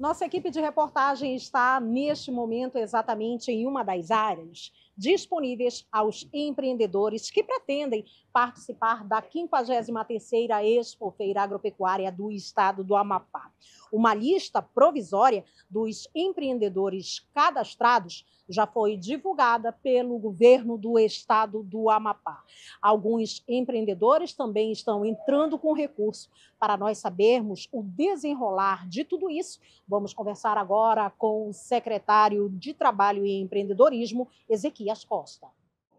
Nossa equipe de reportagem está neste momento exatamente em uma das áreas disponíveis aos empreendedores que pretendem participar da 53ª Expo Feira Agropecuária do Estado do Amapá. Uma lista provisória dos empreendedores cadastrados já foi divulgada pelo governo do estado do Amapá. Alguns empreendedores também estão entrando com recurso. Para nós sabermos o desenrolar de tudo isso, vamos conversar agora com o secretário de Trabalho e Empreendedorismo, Ezequias Costa.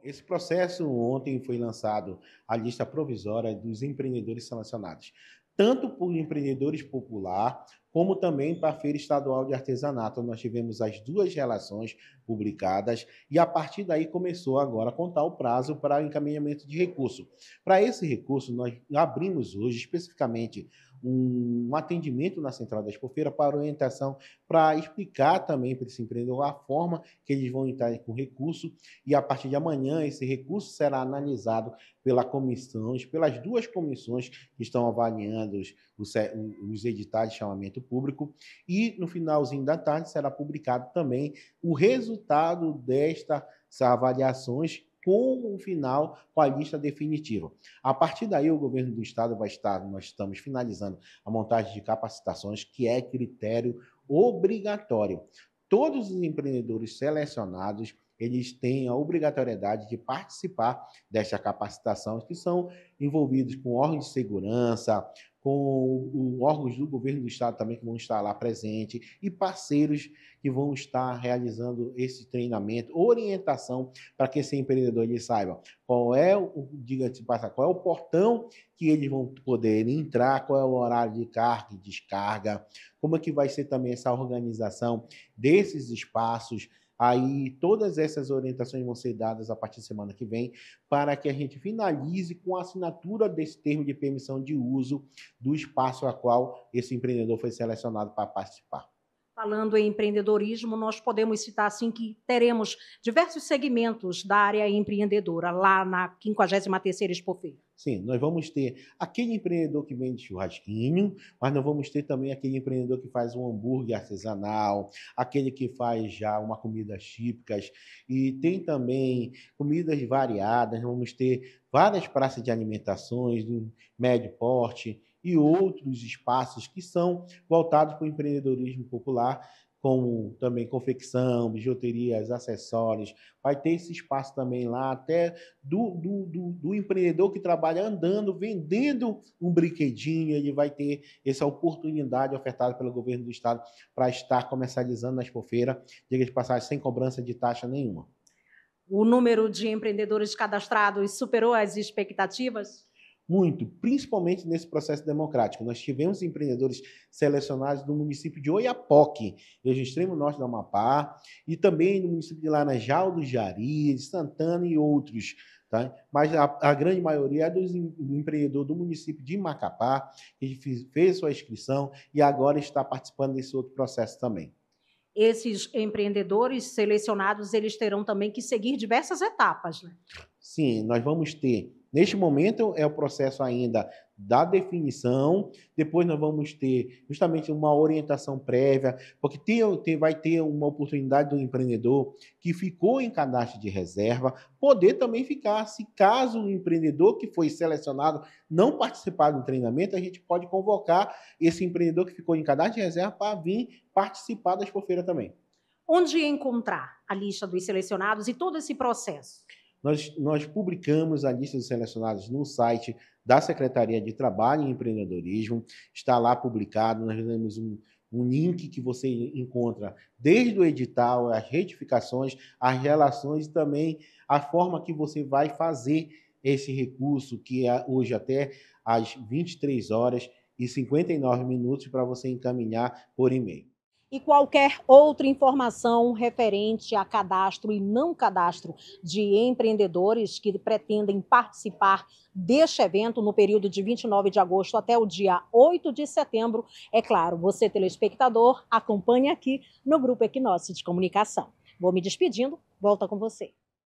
Esse processo ontem foi lançado a lista provisória dos empreendedores selecionados, tanto por empreendedores popular como também para a Feira Estadual de Artesanato. Nós tivemos as duas relações publicadas e a partir daí começou agora a contar o prazo para encaminhamento de recurso. Para esse recurso, nós abrimos hoje especificamente um atendimento na Central da Expofeira para orientação, para explicar também para esse empreendedor a forma que eles vão entrar com recurso. E a partir de amanhã esse recurso será analisado pela comissão, pelas duas comissões que estão avaliando os, os, os editais de chamamento público. E no finalzinho da tarde será publicado também o resultado destas avaliações com o final, com a lista definitiva. A partir daí, o governo do estado vai estar, nós estamos finalizando a montagem de capacitações, que é critério obrigatório. Todos os empreendedores selecionados, eles têm a obrigatoriedade de participar desta capacitação, que são envolvidos com órgãos de segurança, com órgãos do governo do estado também que vão estar lá presentes e parceiros que vão estar realizando esse treinamento, orientação para que esse empreendedor ele saiba qual é o, diga-se passar, qual é o portão que eles vão poder entrar, qual é o horário de carga e descarga, como é que vai ser também essa organização desses espaços, Aí todas essas orientações vão ser dadas a partir da semana que vem para que a gente finalize com a assinatura desse termo de permissão de uso do espaço a qual esse empreendedor foi selecionado para participar. Falando em empreendedorismo, nós podemos citar assim que teremos diversos segmentos da área empreendedora lá na 53ª Expofeira. Sim, nós vamos ter aquele empreendedor que vende churrasquinho, mas nós vamos ter também aquele empreendedor que faz um hambúrguer artesanal, aquele que faz já uma comidas típicas e tem também comidas variadas, vamos ter várias praças de alimentações de médio porte, e outros espaços que são voltados para o empreendedorismo popular, como também confecção, bijuterias, acessórios. Vai ter esse espaço também lá, até do, do, do, do, empreendedor que trabalha andando, vendendo um brinquedinho, ele vai ter essa oportunidade ofertada pelo governo do estado para estar comercializando na expofeira, diga de passagem, sem cobrança de taxa nenhuma. O número de empreendedores cadastrados superou as expectativas? Muito, principalmente nesse processo democrático. Nós tivemos empreendedores selecionados no município de Oiapoque, região extremo norte do Amapá, e também no município de Laranjal do Jari, Santana e outros. Tá? Mas a, a grande maioria é dos, do empreendedor do município de Macapá, que fez, fez sua inscrição e agora está participando desse outro processo também. Esses empreendedores selecionados, eles terão também que seguir diversas etapas, né? Sim, nós vamos ter Neste momento é o processo ainda da definição, depois nós vamos ter justamente uma orientação prévia, porque tem, tem, vai ter uma oportunidade do empreendedor que ficou em cadastro de reserva, poder também ficar, se caso o empreendedor que foi selecionado não participar do treinamento, a gente pode convocar esse empreendedor que ficou em cadastro de reserva para vir participar da expofeira também. Onde encontrar a lista dos selecionados e todo esse processo? Nós, nós publicamos a lista dos selecionados no site da Secretaria de Trabalho e Empreendedorismo. Está lá publicado. Nós temos um, um link que você encontra desde o edital, as retificações, as relações e também a forma que você vai fazer esse recurso, que é hoje até às 23 horas e 59 minutos para você encaminhar por e-mail e qualquer outra informação referente a cadastro e não cadastro de empreendedores que pretendem participar deste evento no período de 29 de agosto até o dia 8 de setembro. É claro, você, telespectador, acompanhe aqui no Grupo Equinócio de Comunicação. Vou me despedindo, volta com você.